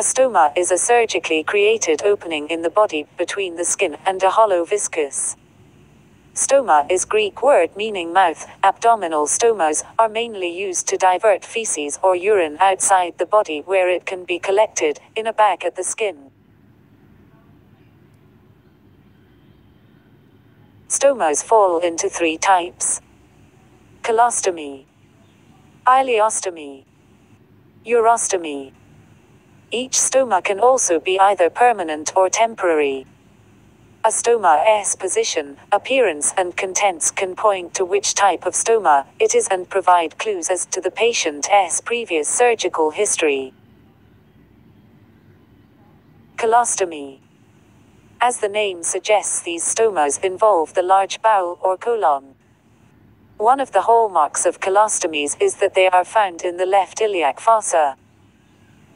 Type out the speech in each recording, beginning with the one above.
A stoma is a surgically created opening in the body between the skin and a hollow viscus. Stoma is Greek word meaning mouth. Abdominal stomas are mainly used to divert feces or urine outside the body where it can be collected in a bag at the skin. Stomas fall into three types. Colostomy, ileostomy, urostomy. Each stoma can also be either permanent or temporary. A stoma's position, appearance, and contents can point to which type of stoma it is and provide clues as to the patient's previous surgical history. Colostomy. As the name suggests, these stomas involve the large bowel or colon. One of the hallmarks of colostomies is that they are found in the left iliac fossa.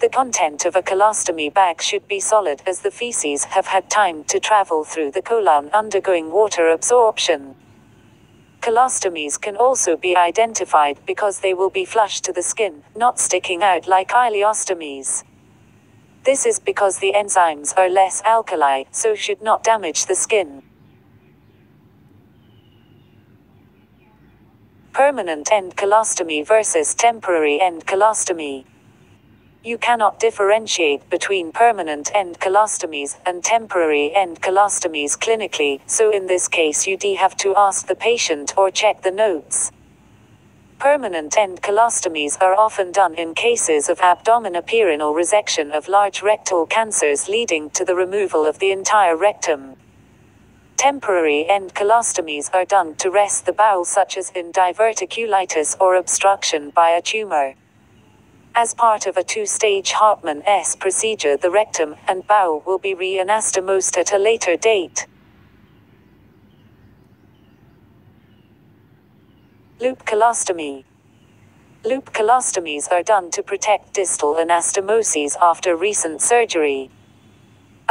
The content of a colostomy bag should be solid as the feces have had time to travel through the colon undergoing water absorption. Colostomies can also be identified because they will be flush to the skin, not sticking out like ileostomies. This is because the enzymes are less alkali, so should not damage the skin. Permanent end colostomy versus temporary end colostomy. You cannot differentiate between permanent end colostomies and temporary end colostomies clinically, so in this case you do have to ask the patient or check the notes. Permanent end colostomies are often done in cases of abdominoperineal resection of large rectal cancers leading to the removal of the entire rectum. Temporary end colostomies are done to rest the bowel such as in diverticulitis or obstruction by a tumor. As part of a two-stage Hartmann's procedure the rectum and bowel will be reanastomosed at a later date. Loop colostomy. Loop colostomies are done to protect distal anastomoses after recent surgery.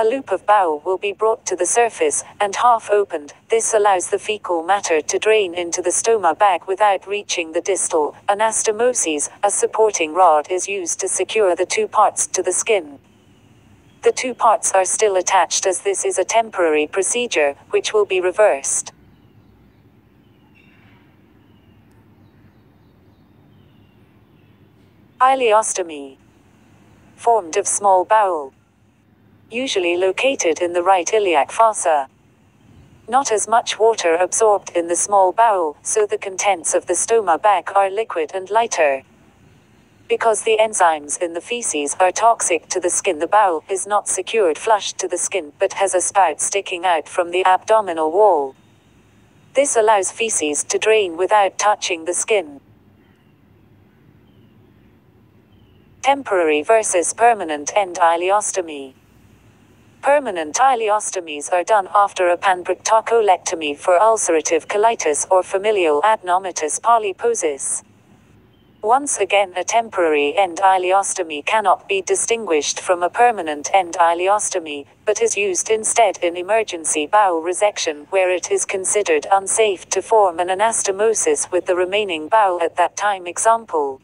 A loop of bowel will be brought to the surface and half opened. This allows the fecal matter to drain into the stoma bag without reaching the distal anastomoses. A supporting rod is used to secure the two parts to the skin. The two parts are still attached as this is a temporary procedure, which will be reversed. Ileostomy. Formed of small bowel usually located in the right iliac fossa. Not as much water absorbed in the small bowel, so the contents of the stoma bag are liquid and lighter. Because the enzymes in the feces are toxic to the skin, the bowel is not secured flush to the skin but has a spout sticking out from the abdominal wall. This allows feces to drain without touching the skin. Temporary versus permanent end ileostomy. Permanent ileostomies are done after a panproctocolectomy for ulcerative colitis or familial adenomatous polyposis. Once again, a temporary end ileostomy cannot be distinguished from a permanent end ileostomy, but is used instead in emergency bowel resection where it is considered unsafe to form an anastomosis with the remaining bowel at that time. Example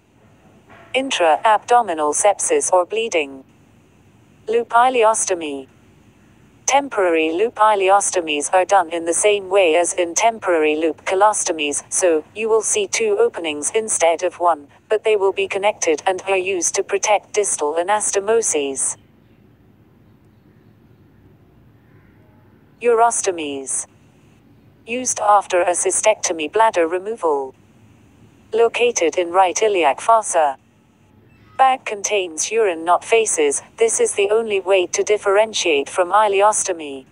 Intra abdominal sepsis or bleeding. Loop ileostomy. Temporary loop ileostomies are done in the same way as in temporary loop colostomies, so you will see two openings instead of one, but they will be connected and are used to protect distal anastomoses. Urostomies. Used after a cystectomy bladder removal. Located in right iliac fossa bag contains urine not feces, this is the only way to differentiate from ileostomy.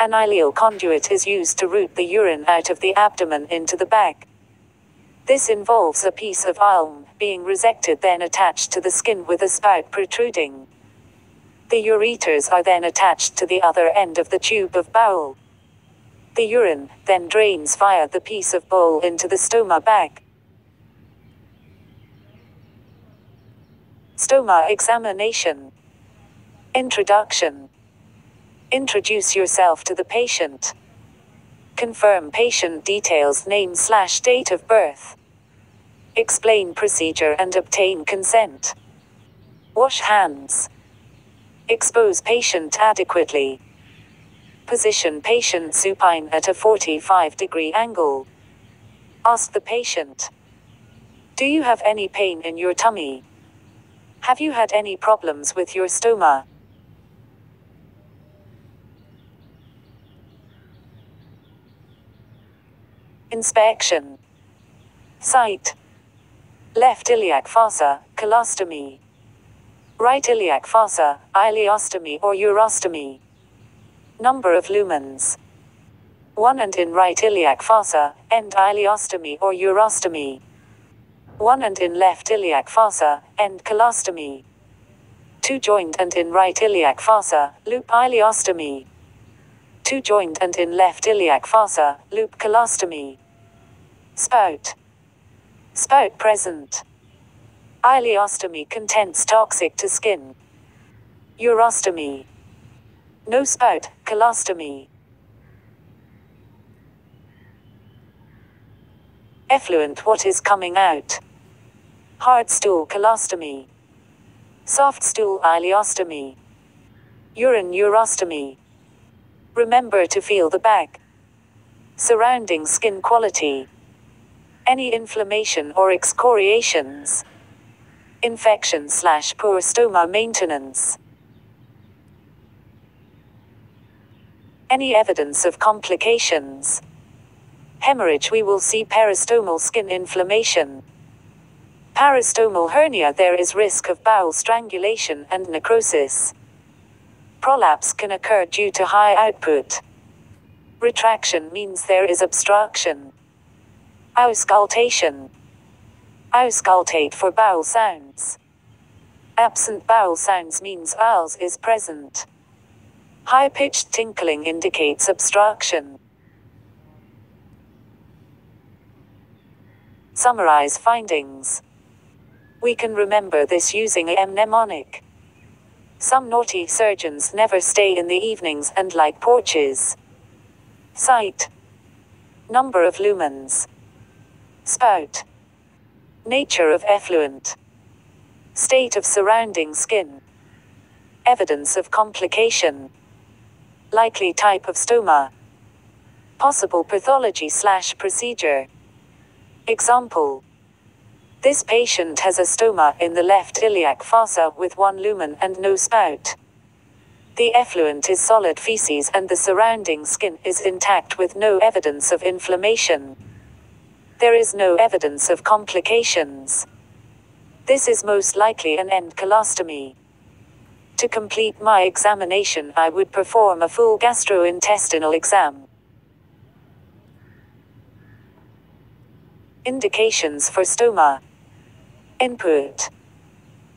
An ileal conduit is used to route the urine out of the abdomen into the bag. This involves a piece of ileum being resected then attached to the skin with a spout protruding. The ureters are then attached to the other end of the tube of bowel. The urine then drains via the piece of bowl into the stoma bag. Stoma examination. Introduction. Introduce yourself to the patient. Confirm patient details name slash date of birth. Explain procedure and obtain consent. Wash hands. Expose patient adequately. Position patient supine at a 45 degree angle. Ask the patient. Do you have any pain in your tummy? Have you had any problems with your stoma? Inspection. Site. Left iliac fossa, colostomy. Right iliac fossa, ileostomy or urostomy. Number of lumens. 1 and in right iliac fossa, end ileostomy or urostomy. 1 and in left iliac fossa, end colostomy. 2 joint and in right iliac fossa, loop ileostomy. 2 joint and in left iliac fossa, loop colostomy. Spout. Spout present. Ileostomy contents toxic to skin. Urostomy. No spout, colostomy. Effluent what is coming out. Hard stool colostomy. Soft stool ileostomy. Urine urostomy. Remember to feel the bag. Surrounding skin quality. Any inflammation or excoriations. Infection slash poor stoma maintenance. Any evidence of complications. Hemorrhage we will see peristomal skin inflammation. Peristomal hernia there is risk of bowel strangulation and necrosis. Prolapse can occur due to high output. Retraction means there is obstruction. Auscultation. Auscultate for bowel sounds. Absent bowel sounds means ileus is present. High pitched tinkling indicates obstruction. Summarize findings. We can remember this using a mnemonic. Some naughty surgeons never stay in the evenings and light porches. Site. Number of lumens. Spout. Nature of effluent. State of surrounding skin. Evidence of complication. Likely type of stoma. Possible pathology slash procedure. Example. This patient has a stoma in the left iliac fossa with one lumen and no spout. The effluent is solid feces and the surrounding skin is intact with no evidence of inflammation. There is no evidence of complications. This is most likely an end colostomy. To complete my examination, I would perform a full gastrointestinal exam. Indications for stoma. Input.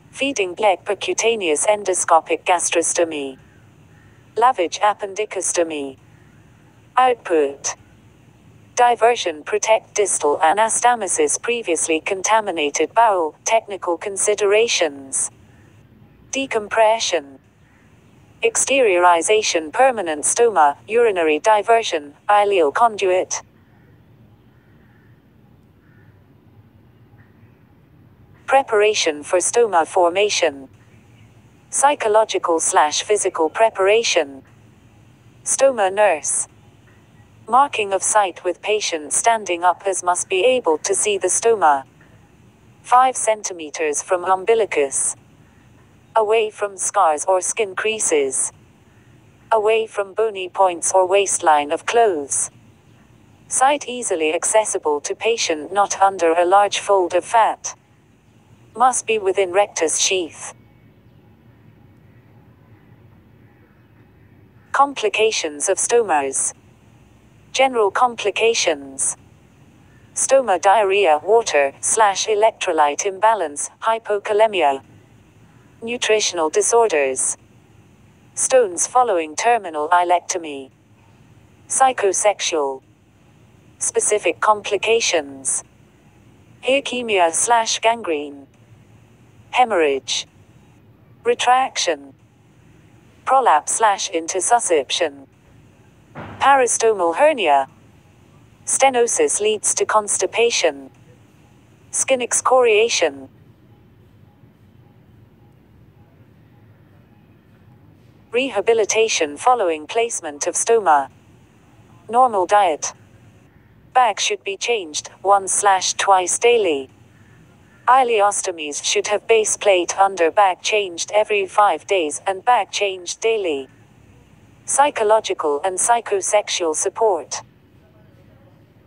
Feeding plaque percutaneous endoscopic gastrostomy. Lavage appendicostomy. Output. Diversion protect distal anastomosis previously contaminated bowel, technical considerations decompression, exteriorization, permanent stoma, urinary diversion, ileal conduit. Preparation for stoma formation. Psychological slash physical preparation. Stoma nurse. Marking of site with patient standing up as must be able to see the stoma. 5 centimeters from umbilicus. Away from scars or skin creases. Away from bony points or waistline of clothes. Site easily accessible to patient not under a large fold of fat. Must be within rectus sheath. Complications of stomas. General complications. Stoma diarrhea, water, slash electrolyte imbalance, hypokalemia. Nutritional disorders. Stones following terminal ileectomy. Psychosexual. Specific complications. Ischemia slash gangrene. Hemorrhage. Retraction. Prolapse slash intussusception. Peristomal hernia. Stenosis leads to constipation. Skin excoriation. Rehabilitation following placement of stoma. Normal diet. Bag should be changed once slash twice daily. Ileostomies should have base plate under bag changed every 5 days and bag changed daily. Psychological and psychosexual support.